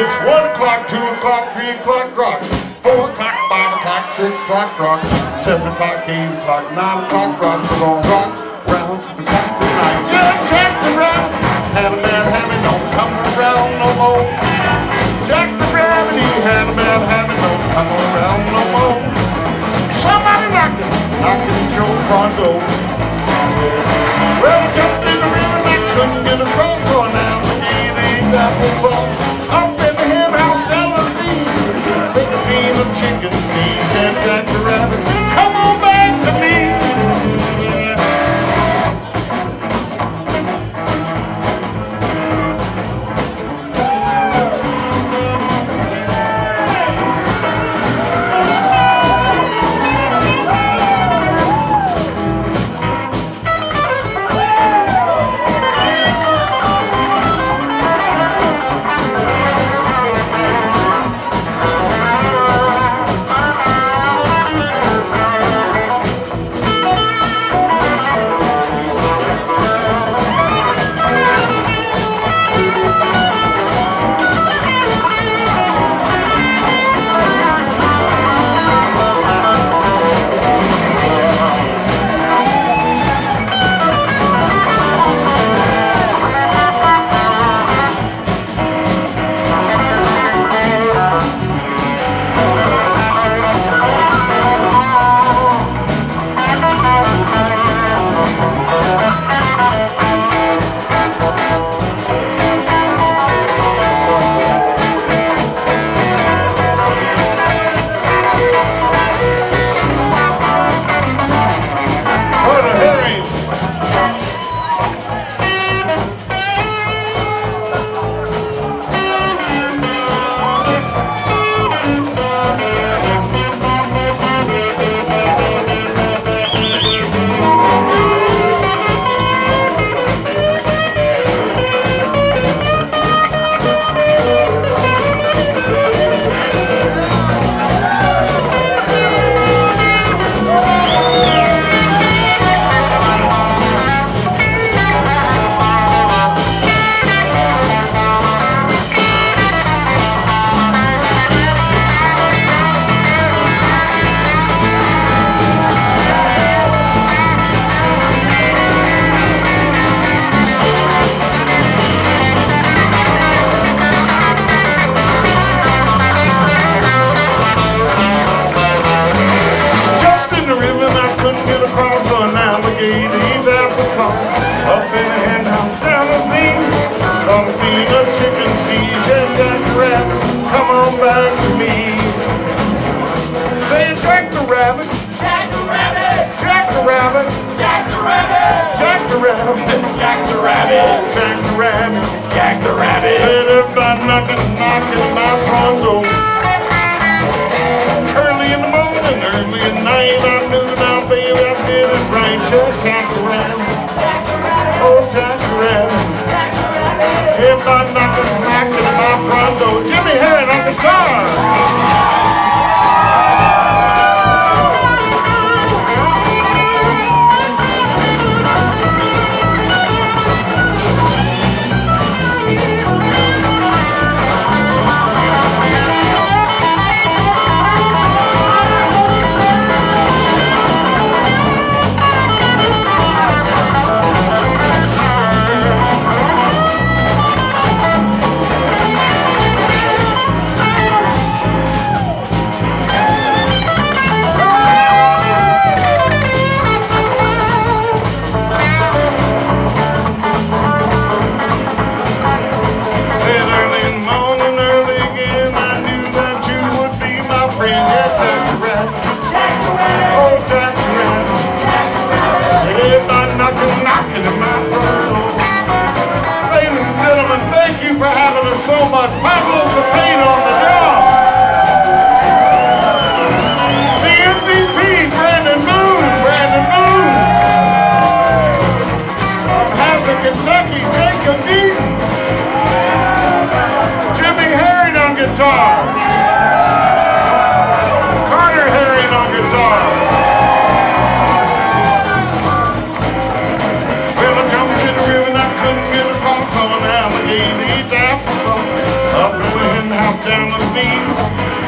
It's one o'clock, two o'clock, three o'clock, rock. Four o'clock, five o'clock, six o'clock, rock. Seven o'clock, eight o'clock, nine o'clock, rock. We're gonna rock round the tonight. Just check the rock. Had a man, have it, don't come around no more. Back to me. Say Jack the rabbit, Jack the Rabbit! Jack the rabbit, Jack the Rabbit! Jack the rabbit, Jack the Rabbit! Jack the rabbit. Jack the Rabbit! And everybody knocking, knocking my front door. Early in the morning, early at night, I knew now, baby, I did it right. Just Jack the rabbit, Jack the Rabbit! oh Jack the rabbit. Jack the Rabbit! Everybody knocking, knocking at my front door. Jimmy on guitar. Friend. Jack oh, the rabbit, Jack the Rabbit! oh Jack the rabbit. Jack the Rabbit! Everybody knocking, knocking at my front door. Ladies and gentlemen, thank you for having us so much. Pablo in the river